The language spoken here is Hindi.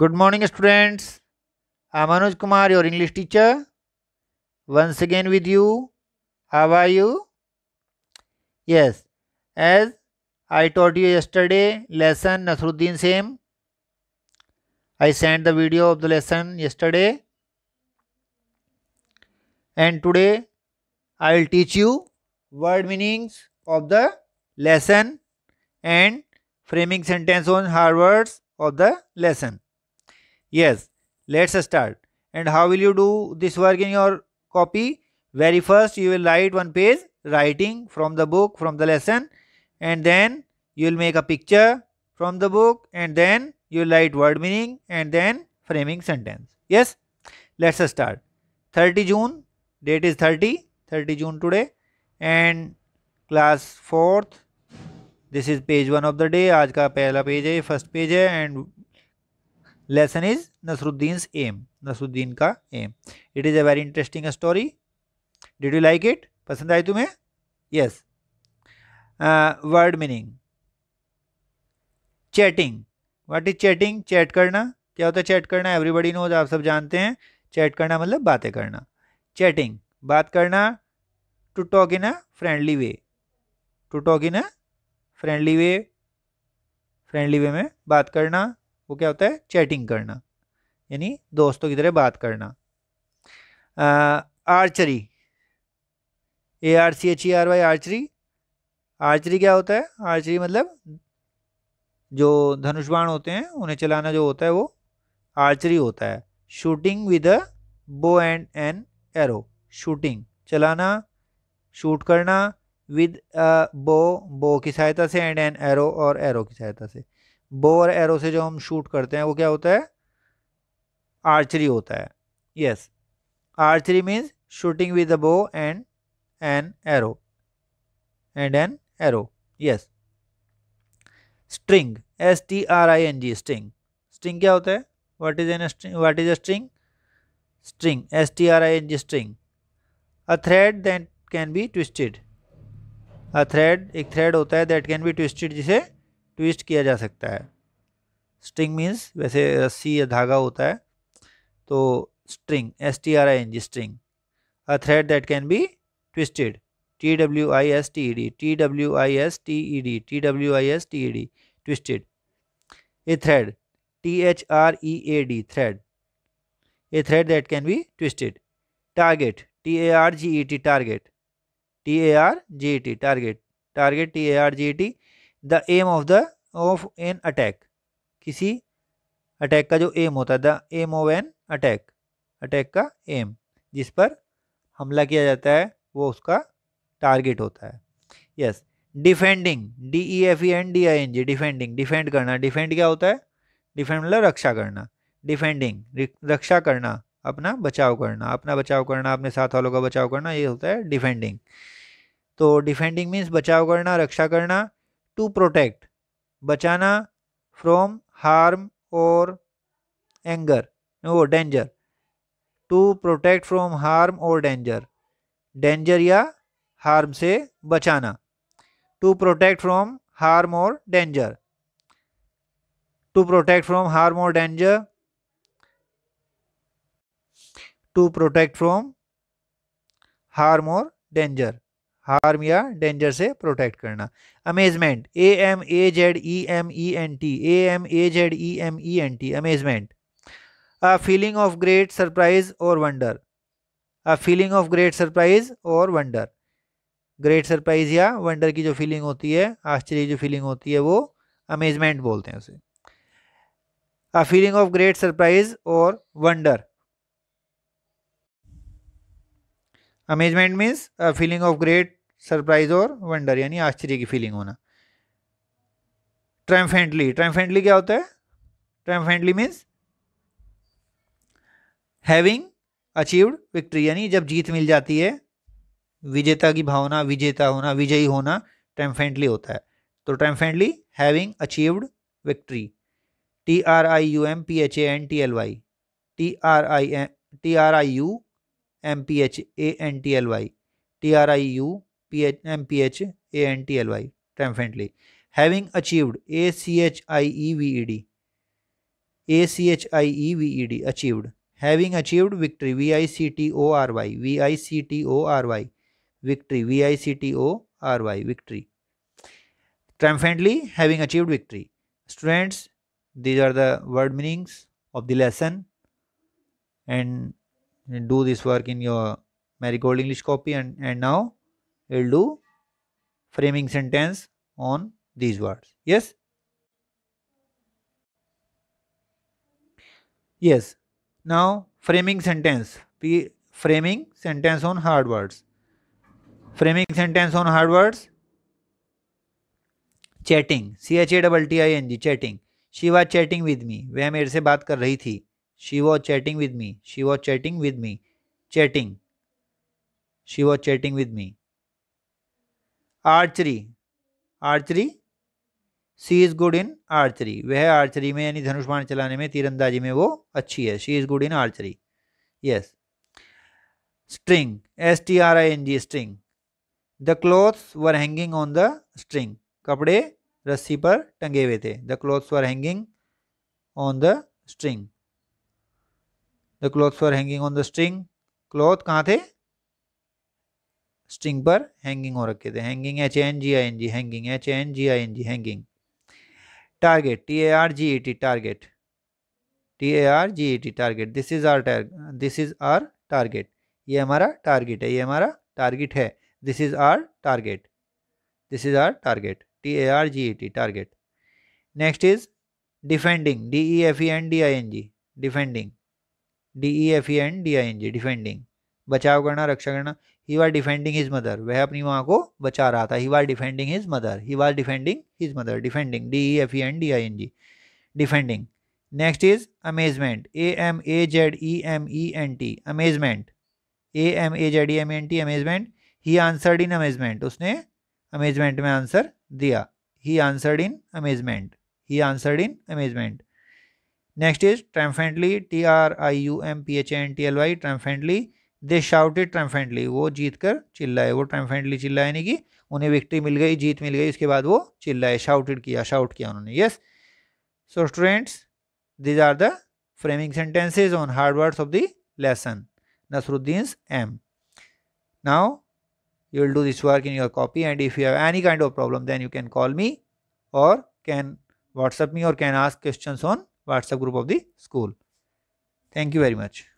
Good morning, students. I'm Anuj Kumar, your English teacher. Once again with you. How are you? Yes, as I taught you yesterday, lesson Nasruddin same. I sent the video of the lesson yesterday. And today I will teach you word meanings of the lesson and framing sentence on hard words of the lesson. Yes, let's start. And how will you do this work in your copy? Very first, you will write one page writing from the book, from the lesson, and then you will make a picture from the book, and then you will write word meaning, and then framing sentence. Yes, let's start. 30 June, date is 30, 30 June today, and class 4th. This is page 1 of the day. आज का पहला पेज है फर्स्ट पेज है and lesson is Nasruddin aim Nasruddin का aim it is a very interesting story did you like it पसंद आई तुम्हें? Yes word meaning chatting what is chatting chat करना. क्या होता है? चैट करना. एवरीबडी नोज़ आप सब जानते हैं. चैट करना मतलब बातें करना. चैटिंग बात करना to talk in a friendly way to talk in a friendly way friendly way में बात करना. वो क्या होता है? चैटिंग करना, यानी दोस्तों की तरह बात करना। Archery A R C H E R Y archery archery क्या होता है? आर्चरी मतलब जो धनुष बाण होते हैं, उन्हें चलाना जो होता है वो आर्चरी होता है। Shooting with a bow and an arrow shooting चलाना शूट करना विद बो बो की सहायता से एंड एन एरो और एरो की सहायता से। बो और एरो से जो हम शूट करते हैं, वो क्या होता है? आर्चरी होता है। Yes archery means shooting with a bow and an arrow and an arrow yes string S T R I N G string string क्या होता है? What is an string what is a string string S T R I N G string a thread that can be twisted a thread एक थ्रेड होता है दैट कैन बी ट्विस्टेड जिसे ट्विस्ट किया जा सकता है। स्ट्रिंग मीन्स वैसे रस्सी या धागा होता है तो string S T R I N G string. A thread that can be twisted T W I S T E D T W I S T E D T W I S T E D twisted a thread T H R E A D thread a thread that can be twisted target T A R G E T target T A R G E T target target T A R G E T the aim of the of an attack. किसी अटैक का जो एम होता है, the aim of an attack. Attack का एम, जिस पर हमला किया जाता है, वो उसका टारगेट होता है। Yes, defending D E F E N D I N G defending, defend करना। डिफेंड क्या होता है? डिफेंड मतलब रक्षा करना। डिफेंडिंग रक्षा करना, अपना बचाव करना। अपना बचाव करना, अपने साथ वालों का बचाव करना, ये होता है डिफेंडिंग। तो डिफेंडिंग मीन्स बचाव करना, रक्षा करना टू प्रोटेक्ट बचाना फ्रॉम हार्म और एंगर वो danger to protect from harm और डेंजर डेंजर या हार्म से बचाना. टू प्रोटेक्ट फ्रॉम हार्म और danger to protect from harm और danger to protect from harm और डेंजर हार्म या डेंजर से प्रोटेक्ट करना। Amazement A M A Z E M E N T A M A Z E M E N T amazement a feeling of great surprise और wonder a feeling of great surprise और वंडर ग्रेट सरप्राइज़ या वंडर की जो फीलिंग होती है, आश्चर्य जो फीलिंग होती है, वो अमेजमेंट बोलते हैं उसे। A feeling of great surprise और wonder amazement means feeling of great surprise और वंडर यानी आश्चर्य की फीलिंग होना। ट्रायम्फेंटली ट्रायम्फेंटली क्या होता है? Triumphantly means having achieved victory यानी जब जीत मिल जाती है, विजेता की भावना, विजेता होना, विजयी होना ट्रायम्फेंटली होता है। तो triumphantly having achieved victory T R I U M P H A N T L Y T R I N T R I U M P H A N T L Y. T R I U P H M P H A N T L Y triumphantly, having achieved A C H I E V E D. A C H I E V E D achieved, having achieved victory V I C T O R Y. V I C T O R Y. Victory V I C T O R Y. Victory. Triumphantly having achieved victory. Students, these are the word meanings of the lesson. And do this work in your marigold english copy and and now we'll do framing sentence on these words yes yes now framing sentence framing sentence on hard words framing sentence on hard words chatting C H A double T I N G chatting she was chatting with me वह मेरे से बात कर रही थी she was chatting with me she was chatting with me chatting she was chatting with me archery archery she is good in archery वह आर्चरी में, यानी धनुष बाण चलाने में, तीरंदाजी में वो अच्छी है. She is good in archery yes string S T R I N G string the clothes were hanging on the string कपड़े रस्सी पर टंगे हुए थे. The clothes were hanging on the string the clothes for hanging on the string cloth कहाँ थे? स्ट्रिंग पर हैंगिंग हो रखे थे। Hanging H N G I N G hanging H N G I N G hanging target T A R G E T target T A R G E T target this is our this is our target ये हमारा टारगेट है। ये हमारा टारगेट है। This is our target this is our target T A R G E T target next is defending D E F E N D I N G defending D E F E N D I N G defending बचाव करना, रक्षा करना। He was defending his mother वह अपनी माँ को बचा रहा था। He was defending his mother he was defending his mother defending D E F E N D I N G defending next is amazement A M A Z E M E N T amazement A M A Z E M N T amazement he answered in amazement उसने अमेजमेंट में आंसर दिया. He answered in amazement he answered in amazement next is triumphantly T R I U M P H N T L Y triumphantly they shouted triumphantly वो जीत कर चिल्लाए। वो ट्रम्फेंडली चिल्लाए नहीं कि उन्हें विक्ट्री मिल गई, जीत मिल गई, उसके बाद वो चिल्लाए शाउटेड किया शाउट किया उन्होंने। Yes so students these are the framing sentences on hard words of the lesson Nasruddin um now you will do this work in your copy and if you have any kind of problem then you can call me और कैन व्हाट्सअप मी और can ask question on WhatsApp group of the school. Thank you very much.